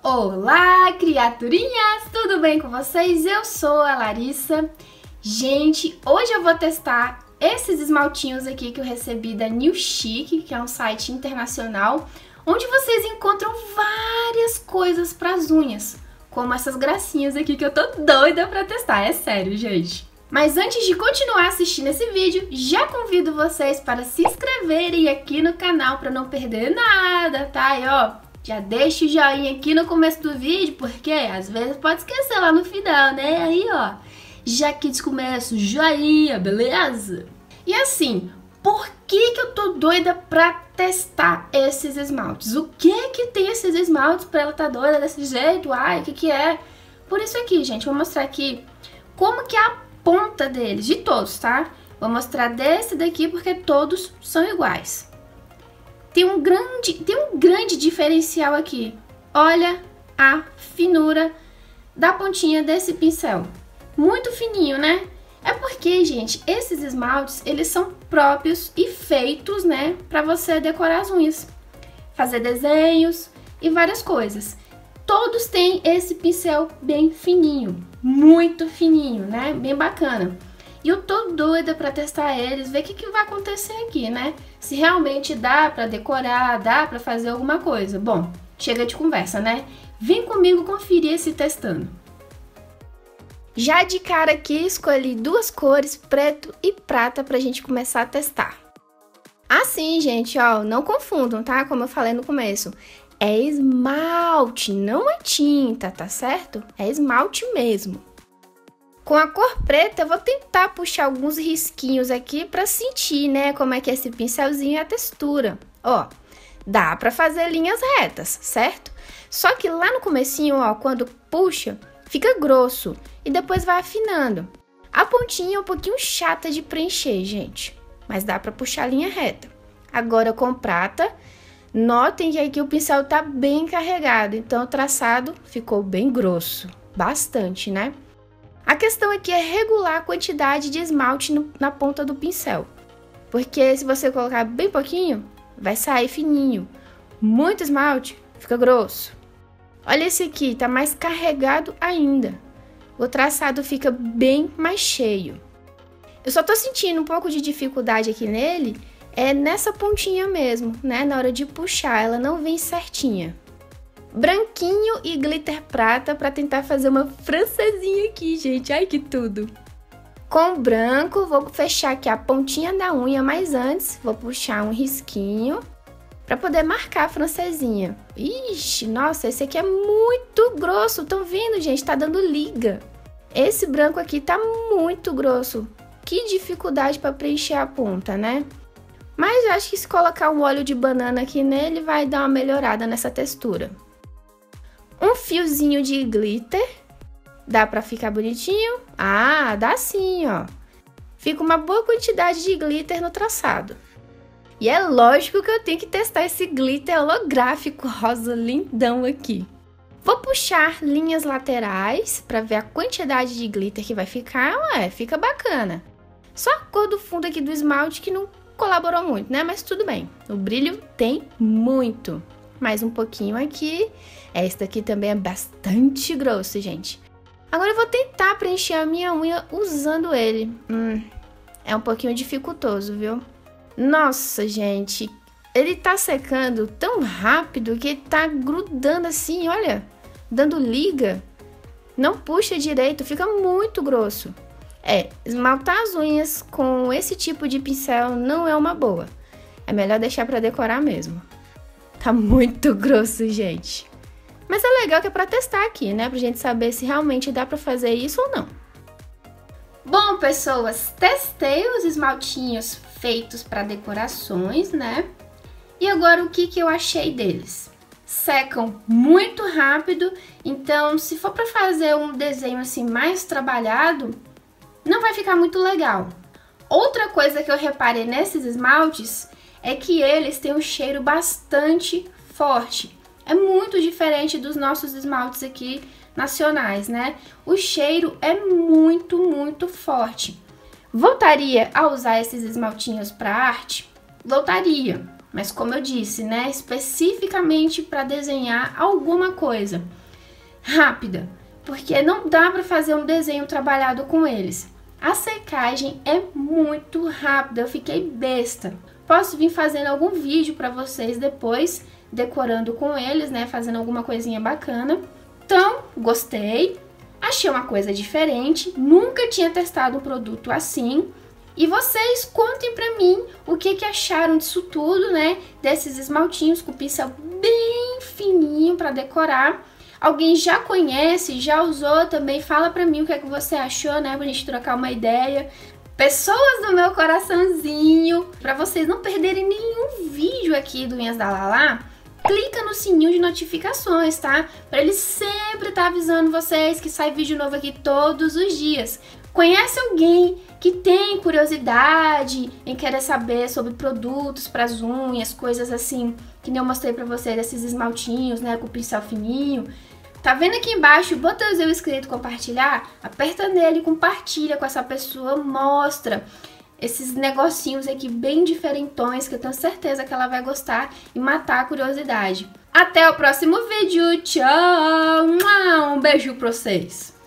Olá, criaturinhas! Tudo bem com vocês? Eu sou a Larissa. Gente, hoje eu vou testar esses esmaltinhos aqui que eu recebi da New Chic, que é um site internacional, onde vocês encontram várias coisas para as unhas, como essas gracinhas aqui que eu tô doida para testar, é sério, gente. Mas antes de continuar assistindo esse vídeo, já convido vocês para se inscreverem aqui no canal para não perder nada, tá? E ó, já deixa o joinha aqui no começo do vídeo, porque às vezes pode esquecer lá no final, né? Aí, ó, já que começo, joinha, beleza? E assim, por que que eu tô doida pra testar esses esmaltes? O que que tem esses esmaltes pra ela tá doida desse jeito? Ai, o que que é? Por isso aqui, gente, vou mostrar aqui como que é a ponta deles, de todos, tá? Vou mostrar desse daqui porque todos são iguais tem um grande, tem um grande diferencial aqui. Olha a finura da pontinha desse pincel. Muito fininho, né? É porque, gente, esses esmaltes, eles são próprios e feitos, né, para você decorar as unhas, fazer desenhos e várias coisas. Todos têm esse pincel bem fininho, muito fininho, né? Bem bacana. E eu tô doida para testar eles, ver o que, que vai acontecer aqui, né? Se realmente dá para decorar, dá para fazer alguma coisa. Bom, chega de conversa, né? Vem comigo conferir esse testando. Já de cara aqui, escolhi duas cores, preto e prata, pra gente começar a testar. Assim, gente, ó, não confundam, tá? Como eu falei no começo, é esmalte, não é tinta, tá certo? É esmalte mesmo. Com a cor preta, eu vou tentar puxar alguns risquinhos aqui para sentir, né, como é que é esse pincelzinho e a textura. Ó, dá para fazer linhas retas, certo? Só que lá no comecinho, ó, quando puxa, fica grosso e depois vai afinando. A pontinha é um pouquinho chata de preencher, gente, mas dá para puxar a linha reta. Agora com prata, notem que aqui o pincel tá bem carregado, então o traçado ficou bem grosso, bastante, né? A questão aqui é regular a quantidade de esmalte no, na ponta do pincel. Porque se você colocar bem pouquinho, vai sair fininho. Muito esmalte, fica grosso. Olha esse aqui, tá mais carregado ainda. O traçado fica bem mais cheio. Eu só tô sentindo um pouco de dificuldade aqui nele, é nessa pontinha mesmo, né? Na hora de puxar, ela não vem certinha branquinho e glitter prata para tentar fazer uma francesinha aqui, gente. Ai, que tudo! Com branco, vou fechar aqui a pontinha da unha, mas antes vou puxar um risquinho para poder marcar a francesinha. Ixi, nossa, esse aqui é muito grosso. Estão vendo, gente? Tá dando liga. Esse branco aqui tá muito grosso. Que dificuldade para preencher a ponta, né? Mas eu acho que se colocar um óleo de banana aqui nele, vai dar uma melhorada nessa textura um fiozinho de glitter. Dá pra ficar bonitinho? Ah, dá sim, ó. Fica uma boa quantidade de glitter no traçado. E é lógico que eu tenho que testar esse glitter holográfico rosa lindão aqui. Vou puxar linhas laterais para ver a quantidade de glitter que vai ficar. Ué, fica bacana. Só a cor do fundo aqui do esmalte que não colaborou muito, né? Mas tudo bem. O brilho tem muito mais um pouquinho aqui. Esta aqui também é bastante grosso, gente. Agora eu vou tentar preencher a minha unha usando ele. Hum, é um pouquinho dificultoso, viu? Nossa, gente, ele tá secando tão rápido que tá grudando assim, olha, dando liga. Não puxa direito, fica muito grosso. É, esmaltar as unhas com esse tipo de pincel não é uma boa. É melhor deixar para decorar mesmo. Tá muito grosso, gente. Mas é legal que é pra testar aqui, né? Pra gente saber se realmente dá pra fazer isso ou não. Bom, pessoas, testei os esmaltinhos feitos para decorações, né? E agora o que, que eu achei deles? Secam muito rápido, então se for para fazer um desenho assim mais trabalhado, não vai ficar muito legal. Outra coisa que eu reparei nesses esmaltes é que eles têm um cheiro bastante forte. É muito diferente dos nossos esmaltes aqui nacionais, né? O cheiro é muito, muito forte. Voltaria a usar esses esmaltinhos para arte? Voltaria, mas como eu disse, né, especificamente para desenhar alguma coisa rápida, porque não dá para fazer um desenho trabalhado com eles. A secagem é muito rápida, eu fiquei besta. Posso vir fazendo algum vídeo para vocês depois, decorando com eles, né, fazendo alguma coisinha bacana. Então, gostei, achei uma coisa diferente, nunca tinha testado um produto assim. E vocês contem pra mim o que, que acharam disso tudo, né? Desses esmaltinhos com pincel bem fininho para decorar. Alguém já conhece, já usou também? Fala pra mim o que é que você achou, né? Pra gente trocar uma ideia. Pessoas do meu coraçãozinho, para vocês não perderem nenhum vídeo aqui do Unhas da Lala, clica no sininho de notificações, tá? Para ele sempre estar tá avisando vocês que sai vídeo novo aqui todos os dias. Conhece alguém que tem curiosidade em querer saber sobre produtos para as unhas, coisas assim, que nem eu mostrei para vocês, esses esmaltinhos, né, com pincel fininho. Tá vendo aqui embaixo o botãozinho escrito compartilhar? Aperta nele, compartilha com essa pessoa, mostra esses negocinhos aqui bem diferentões que eu tenho certeza que ela vai gostar e matar a curiosidade. Até o próximo vídeo, tchau! Um beijo pra vocês!